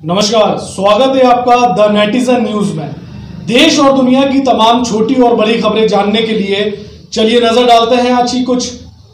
नमस्कार, स्वागत है आपका द नेटिजन न्यूज़ में। देश और दुनिया की तमाम छोटी और बड़ी खबरें जानने के लिए चलिए नज़र डालते हैं आज की कुछ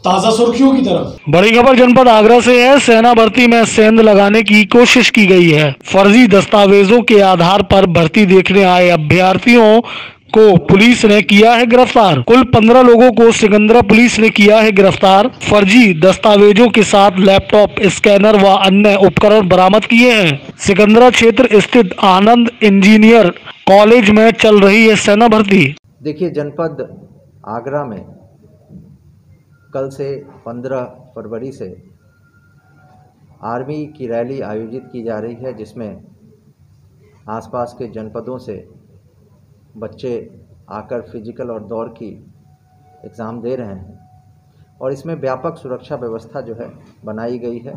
ताज़ा सुर्खियों की तरफ़। बड़ी खबर जनपद आगरा से है, सेना भर्ती में सेंध लगाने की कोशिश की गई है। फर्जी दस्तावेजों के आधार पर भर्ती देखने आए अभ्यर्थियों को पुलिस ने किया है गिरफ़्तार। कुल पंद्रह लोगों को सिकंदरा पुलिस ने किया है गिरफ़्तार। फर्जी दस्तावेजों के साथ लैपटॉप, स्कैनर व अन्य उपकरण बरामद किए हैं। सिकंदरा क्षेत्र स्थित आनंद इंजीनियर कॉलेज में चल रही है सेना भर्ती। देखिए, जनपद आगरा में कल से 15 फरवरी से आर्मी की रैली आयोजित की जा रही है, जिसमें आसपास के जनपदों से बच्चे आकर फ़िज़िकल और दौड़ की एग्ज़ाम दे रहे हैं और इसमें व्यापक सुरक्षा व्यवस्था जो है बनाई गई है।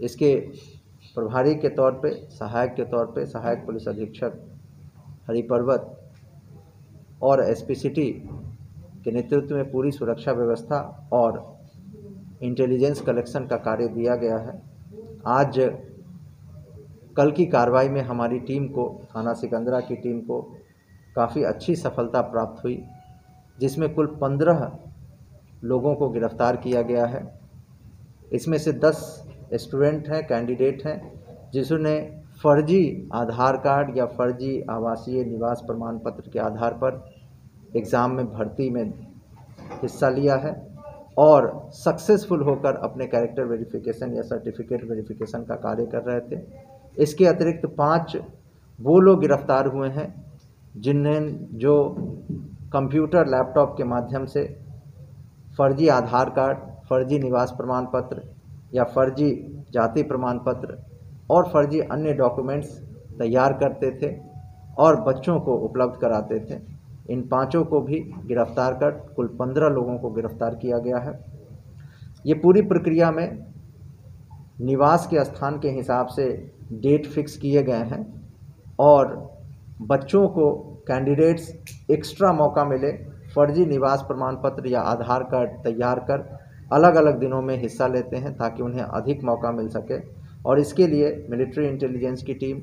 इसके प्रभारी के तौर पे, सहायक के तौर पे, सहायक पुलिस अधीक्षक हरिपर्वत और एसपी सिटी के नेतृत्व में पूरी सुरक्षा व्यवस्था और इंटेलिजेंस कलेक्शन का कार्य दिया गया है। आज कल की कार्रवाई में हमारी टीम को, थाना सिकंदरा की टीम को काफ़ी अच्छी सफलता प्राप्त हुई, जिसमें कुल पंद्रह लोगों को गिरफ़्तार किया गया है। इसमें से दस स्टूडेंट हैं, कैंडिडेट हैं जिन्होंने फर्जी आधार कार्ड या फर्जी आवासीय निवास प्रमाण पत्र के आधार पर एग्ज़ाम में भर्ती में हिस्सा लिया है और सक्सेसफुल होकर अपने कैरेक्टर वेरिफिकेशन या सर्टिफिकेट वेरिफिकेशन का कार्य कर रहे थे। इसके अतिरिक्त पाँच वो लोग गिरफ़्तार हुए हैं जिन्हें जो कंप्यूटर, लैपटॉप के माध्यम से फर्जी आधार कार्ड, फर्जी निवास प्रमाण पत्र या फर्जी जाति प्रमाण पत्र और फर्जी अन्य डॉक्यूमेंट्स तैयार करते थे और बच्चों को उपलब्ध कराते थे। इन पाँचों को भी गिरफ़्तार कर कुल पंद्रह लोगों को गिरफ़्तार किया गया है। ये पूरी प्रक्रिया में निवास के स्थान के हिसाब से डेट फिक्स किए गए हैं और बच्चों को कैंडिडेट्स एक्स्ट्रा मौका मिले, फर्जी निवास प्रमाण पत्र या आधार कार्ड तैयार कर अलग अलग दिनों में हिस्सा लेते हैं ताकि उन्हें अधिक मौका मिल सके। और इसके लिए मिलिट्री इंटेलिजेंस की टीम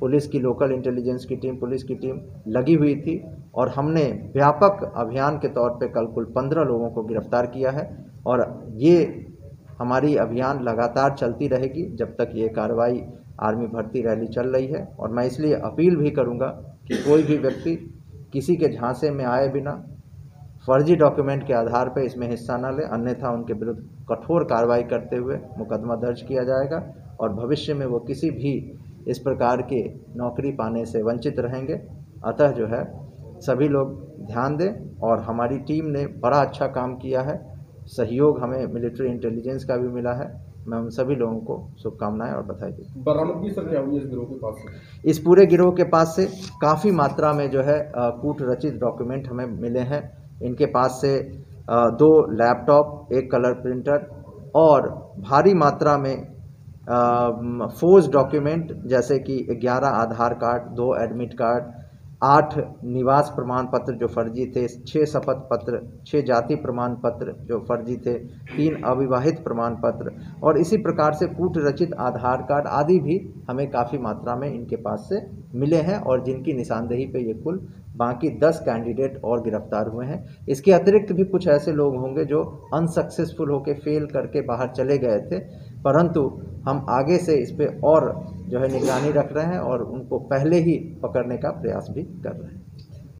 पुलिस की लोकल इंटेलिजेंस की टीम पुलिस की टीम लगी हुई थी और हमने व्यापक अभियान के तौर पे कल कुल पंद्रह लोगों को गिरफ़्तार किया है। और ये हमारी अभियान लगातार चलती रहेगी जब तक ये कार्रवाई आर्मी भर्ती रैली चल रही है। और मैं इसलिए अपील भी करूँगा कि कोई भी व्यक्ति किसी के झांसे में आए बिना फर्जी डॉक्यूमेंट के आधार पर इसमें हिस्सा न ले, अन्यथा उनके विरुद्ध कठोर कार्रवाई करते हुए मुकदमा दर्ज किया जाएगा और भविष्य में वो किसी भी इस प्रकार के नौकरी पाने से वंचित रहेंगे। अतः जो है, सभी लोग ध्यान दें और हमारी टीम ने बड़ा अच्छा काम किया है। सहयोग हमें मिलिट्री इंटेलिजेंस का भी मिला है। मैं उन सभी लोगों को शुभकामनाएँ और बधाई देती बरामदगी सर क्या हुई इस गिरोह के पास से? इस पूरे गिरोह के पास से काफ़ी मात्रा में जो है कूट रचित डॉक्यूमेंट हमें मिले हैं। इनके पास से दो लैपटॉप एक कलर प्रिंटर और भारी मात्रा में फोर्स डॉक्यूमेंट जैसे कि 11 आधार कार्ड दो एडमिट कार्ड आठ निवास प्रमाण पत्र जो फर्जी थे छः शपथ पत्र छः जाति प्रमाण पत्र जो फर्जी थे, तीन अविवाहित प्रमाण पत्र और इसी प्रकार से कूट रचित आधार कार्ड आदि भी हमें काफ़ी मात्रा में इनके पास से मिले हैं और जिनकी निशानदेही पे ये कुल बाकी दस कैंडिडेट और गिरफ़्तार हुए हैं। इसके अतिरिक्त भी कुछ ऐसे लोग होंगे जो अनसक्सेसफुल होकर फेल करके बाहर चले गए थे, परंतु हम आगे से इस पर और जो है निगरानी रख रहे हैं और उनको पहले ही पकड़ने का प्रयास भी कर रहे हैं।